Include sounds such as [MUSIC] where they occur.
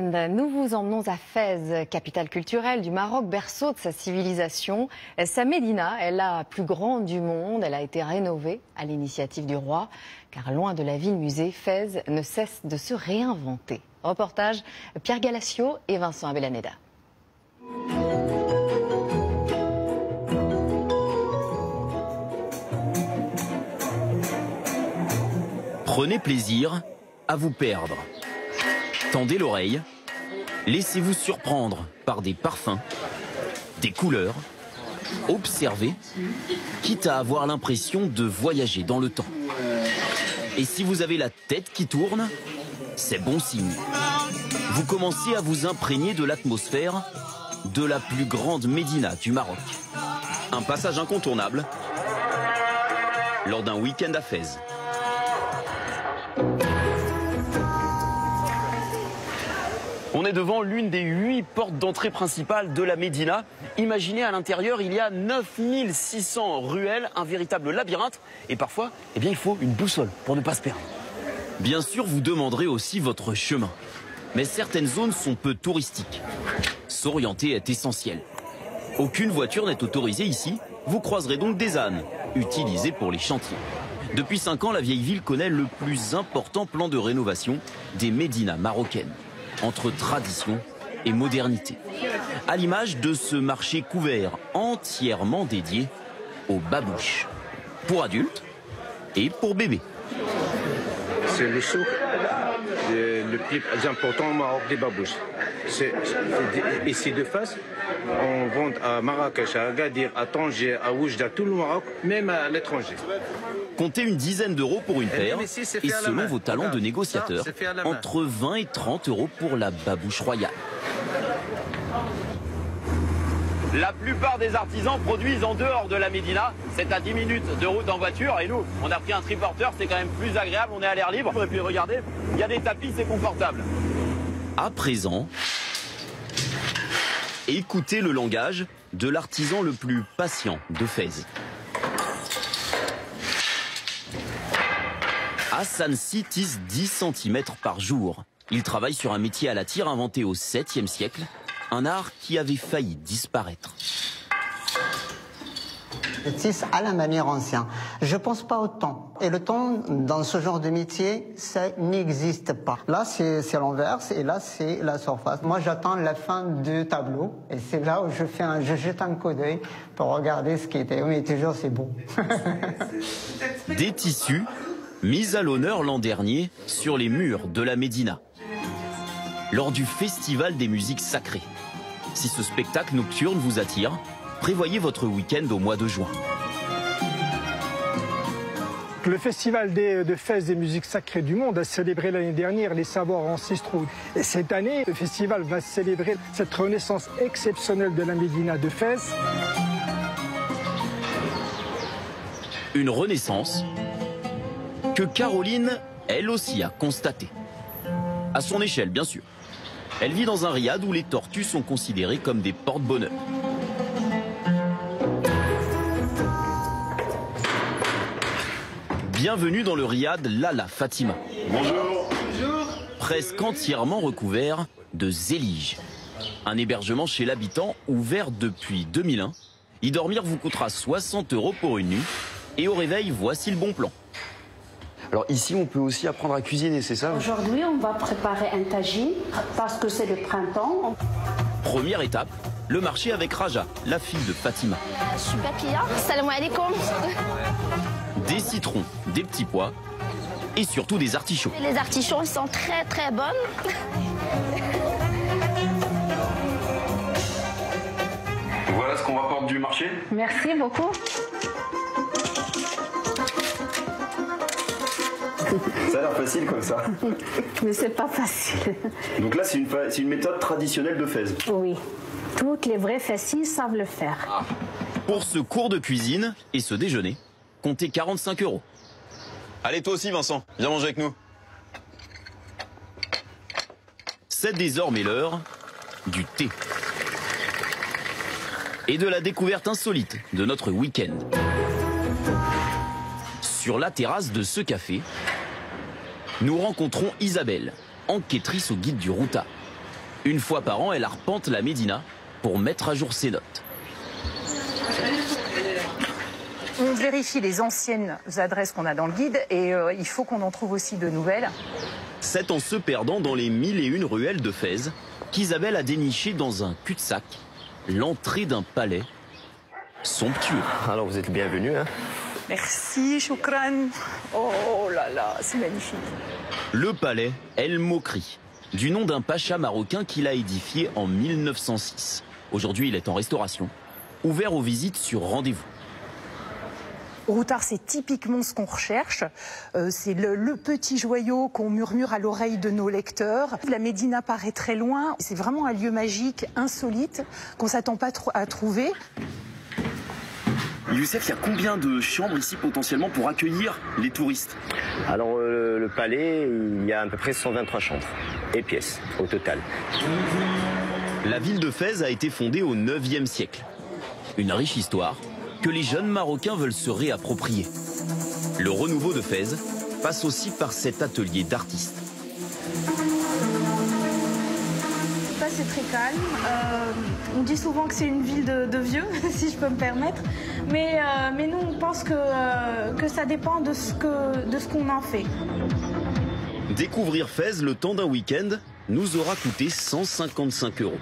Nous vous emmenons à Fès, capitale culturelle du Maroc, berceau de sa civilisation. Sa médina est la plus grande du monde. Elle a été rénovée à l'initiative du roi, car loin de la ville-musée, Fès ne cesse de se réinventer. Reportage Pierre Galacio et Vincent Abelaneda. Prenez plaisir à vous perdre. Tendez l'oreille, laissez-vous surprendre par des parfums, des couleurs, observez, quitte à avoir l'impression de voyager dans le temps. Et si vous avez la tête qui tourne, c'est bon signe. Vous commencez à vous imprégner de l'atmosphère de la plus grande médina du Maroc. Un passage incontournable lors d'un week-end à Fès. On est devant l'une des huit portes d'entrée principales de la Médina. Imaginez à l'intérieur, il y a 9600 ruelles, un véritable labyrinthe. Et parfois, eh bien, il faut une boussole pour ne pas se perdre. Bien sûr, vous demanderez aussi votre chemin. Mais certaines zones sont peu touristiques. S'orienter est essentiel. Aucune voiture n'est autorisée ici. Vous croiserez donc des ânes, utilisés pour les chantiers. Depuis 5 ans, la vieille ville connaît le plus important plan de rénovation des médinas marocaines entre tradition et modernité. À l'image de ce marché couvert entièrement dédié aux babouches. Pour adultes et pour bébés. C'est le souk le plus important au Maroc des babouches. ici de face, on vend à Marrakech, à Agadir, à Tanger, à Oujda, tout le Maroc, même à l'étranger. Comptez une dizaine d'euros pour une paire et selon vos talents de négociateur, entre 20 et 30 euros pour la babouche royale. La plupart des artisans produisent en dehors de la Médina. C'est à 10 minutes de route en voiture. Et nous, on a pris un triporteur, c'est quand même plus agréable, on est à l'air libre. Et puis regardez, il y a des tapis, c'est confortable. À présent, écoutez le langage de l'artisan le plus patient de Fès. Hassan Si tisse 10 cm par jour. Il travaille sur un métier à la tire inventé au 7e siècle un art qui avait failli disparaître. Je tisse à la manière ancienne. Je pense pas au temps. Et le temps, dans ce genre de métier, ça n'existe pas. Là, c'est l'envers et là, c'est la surface. Moi, j'attends la fin du tableau et c'est là où je fais un, je jette un coup d'œil pour regarder ce qui était. Oui, toujours, c'est beau. [LAUGHS] Des tissus mis à l'honneur l'an dernier sur les murs de la Médina lors du Festival des musiques sacrées. Si ce spectacle nocturne vous attire, prévoyez votre week-end au mois de juin. Le Festival de Fès des musiques sacrées du monde a célébré l'année dernière les savoirs ancestraux. Et cette année, le festival va célébrer cette renaissance exceptionnelle de la Médina de Fès. Une renaissance que Caroline, elle aussi, a constatée. À son échelle, bien sûr. Elle vit dans un riad où les tortues sont considérées comme des porte-bonheur. Bienvenue dans le riad Lala Fatima. Bonjour. Bonjour. Presque entièrement recouvert de zélige. Un hébergement chez l'habitant ouvert depuis 2001. Y dormir vous coûtera 60 euros pour une nuit. Et au réveil, voici le bon plan. Alors ici, on peut aussi apprendre à cuisiner, c'est ça Aujourd'hui, on va préparer un tagine parce que c'est le printemps. Première étape, le marché avec Raja, la fille de Fatima. Je suis papilla. Salam alaikum. Des citrons, des petits pois et surtout des artichauts. Les artichauts sont très très bonnes. Voilà ce qu'on rapporte du marché. Merci beaucoup. Ça a l'air facile comme ça. Mais c'est pas facile. Donc là, c'est une, une, méthode traditionnelle de Fès. Oui. Toutes les vrais fessiers savent le faire. Ah. Pour ce cours de cuisine et ce déjeuner, comptez 45 euros. Allez, toi aussi, Vincent, viens manger avec nous. C'est désormais l'heure du thé. Et de la découverte insolite de notre week-end. Sur la terrasse de ce café, nous rencontrons Isabelle, enquêtrice au guide du Routa. Une fois par an, elle arpente la Médina pour mettre à jour ses notes. On vérifie les anciennes adresses qu'on a dans le guide et euh, il faut qu'on en trouve aussi de nouvelles. C'est en se perdant dans les mille et une ruelles de Fès qu'Isabelle a déniché dans un cul-de-sac l'entrée d'un palais somptueux. Alors vous êtes le bienvenu. Hein Merci, Choukran. Oh là là, c'est magnifique. Le palais El Mokri, du nom d'un pacha marocain qu'il a édifié en 1906. Aujourd'hui, il est en restauration, ouvert aux visites sur rendez-vous. Routard, c'est typiquement ce qu'on recherche. Euh, c'est le, le petit joyau qu'on murmure à l'oreille de nos lecteurs. La Médina paraît très loin. C'est vraiment un lieu magique, insolite, qu'on s'attend pas trop à trouver. Youssef, il y a combien de chambres ici potentiellement pour accueillir les touristes? Alors euh, le palais, il y a à peu près 123 chambres et pièces au total. La ville de Fès a été fondée au 9e siècle. Une riche histoire que les jeunes Marocains veulent se réapproprier. Le renouveau de Fès passe aussi par cet atelier d'artistes. C'est très calme. Euh, on dit souvent que c'est une ville de, vieux, [LAUGHS] si je peux me permettre. Mais, euh, nous, on pense que, euh, que ça dépend de ce qu'on en fait. Découvrir Fès le temps d'un week-end nous aura coûté 155 euros.